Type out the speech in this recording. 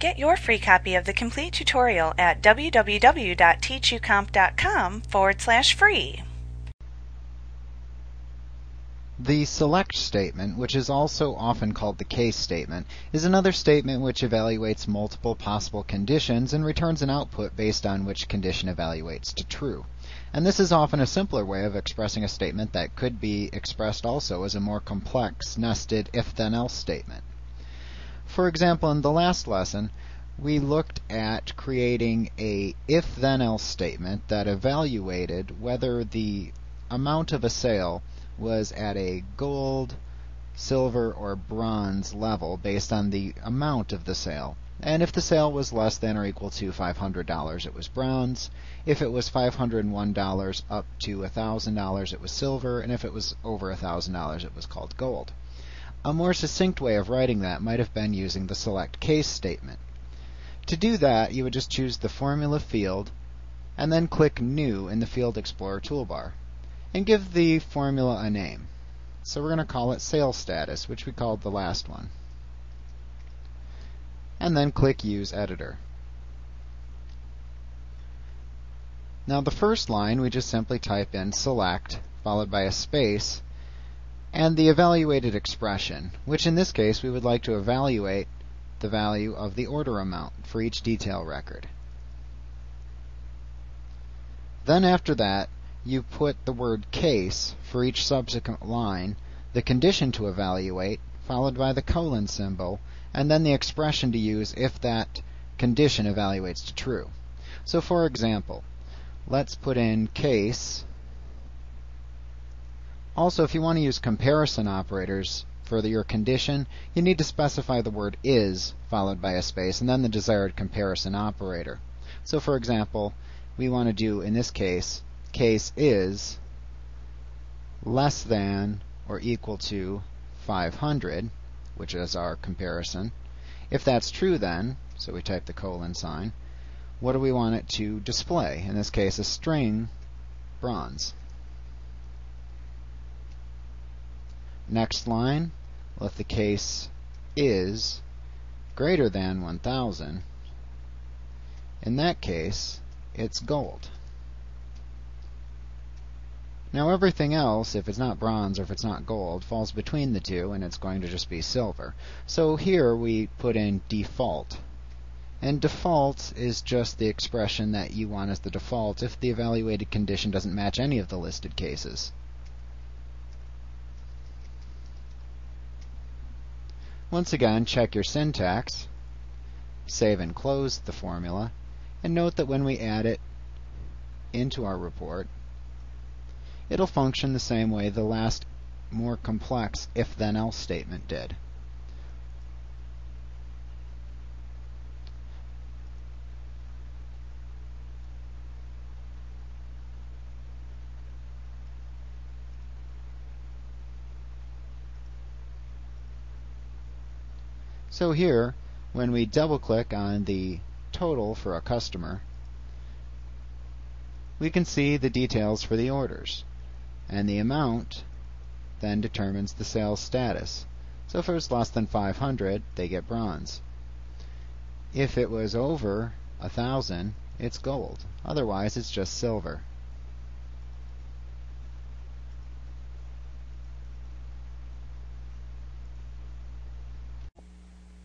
Get your free copy of the complete tutorial at www.teachucomp.com forward slash free. The select statement, which is also often called the case statement, is another statement which evaluates multiple possible conditions and returns an output based on which condition evaluates to true. And this is often a simpler way of expressing a statement that could be expressed also as a more complex, nested if-then-else statement. For example, in the last lesson, we looked at creating a if-then-else statement that evaluated whether the amount of a sale was at a gold, silver, or bronze level based on the amount of the sale. And if the sale was less than or equal to $500, it was bronze. If it was $501 up to $1,000, it was silver. And if it was over $1,000, it was called gold. A more succinct way of writing that might have been using the select case statement. To do that, you would just choose the formula field and then click New in the Field Explorer toolbar and give the formula a name. So we're going to call it sales status, which we called the last one. And then click Use Editor. Now the first line, we just simply type in select, followed by a space, and the evaluated expression, which in this case we would like to evaluate the value of the order amount for each detail record. Then after that, you put the word case for each subsequent line, the condition to evaluate, followed by the colon symbol, and then the expression to use if that condition evaluates to true. So for example, let's put in case also, if you want to use comparison operators for your condition, you need to specify the word is followed by a space and then the desired comparison operator. So for example, we want to do, in this case, case is less than or equal to 500, which is our comparison. If that's true then, so we type the colon sign, what do we want it to display? In this case, a string bronze. Next line, well, if the case is greater than 1000, in that case, it's gold. Now everything else, if it's not bronze or if it's not gold, falls between the two and it's going to just be silver. So here we put in default. And default is just the expression that you want as the default if the evaluated condition doesn't match any of the listed cases. Once again, check your syntax, save and close the formula, and note that when we add it into our report, it'll function the same way the last more complex if-then-else statement did. So here, when we double click on the total for a customer, we can see the details for the orders. And the amount then determines the sales status. So if it was less than 500, they get bronze. If it was over a thousand, it's gold. Otherwise, it's just silver.